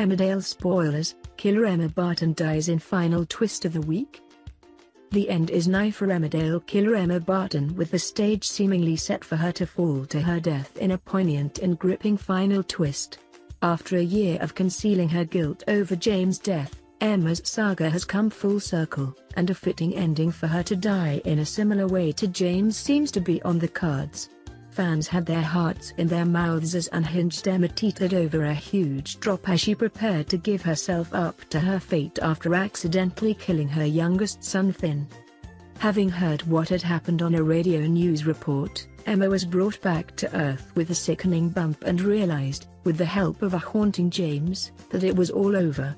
Emmerdale spoilers, killer Emma Barton dies in final twist of the week? The end is nigh for Emmerdale killer Emma Barton with the stage seemingly set for her to fall to her death in a poignant and gripping final twist. After a year of concealing her guilt over James' death, Emma's saga has come full circle, and a fitting ending for her to die in a similar way to James seems to be on the cards. Fans had their hearts in their mouths as unhinged Emma teetered over a huge drop as she prepared to give herself up to her fate after accidentally killing her youngest son Finn. Having heard what had happened on a radio news report, Emma was brought back to Earth with a sickening bump and realized, with the help of a haunting James, that it was all over.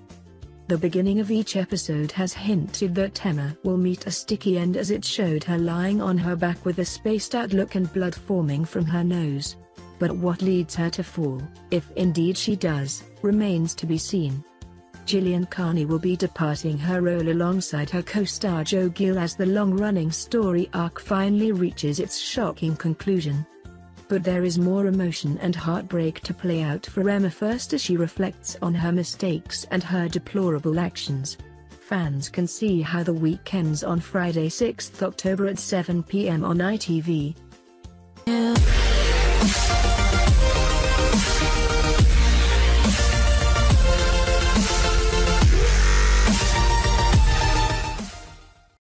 The beginning of each episode has hinted that Emma will meet a sticky end as it showed her lying on her back with a spaced out look and blood forming from her nose. But what leads her to fall, if indeed she does, remains to be seen. Gillian Kearney will be departing her role alongside her co-star Joe Gill as the long-running story arc finally reaches its shocking conclusion but there is more emotion and heartbreak to play out for Emma first as she reflects on her mistakes and her deplorable actions. Fans can see how the week ends on Friday 6 October at 7 p.m. on ITV. Yeah.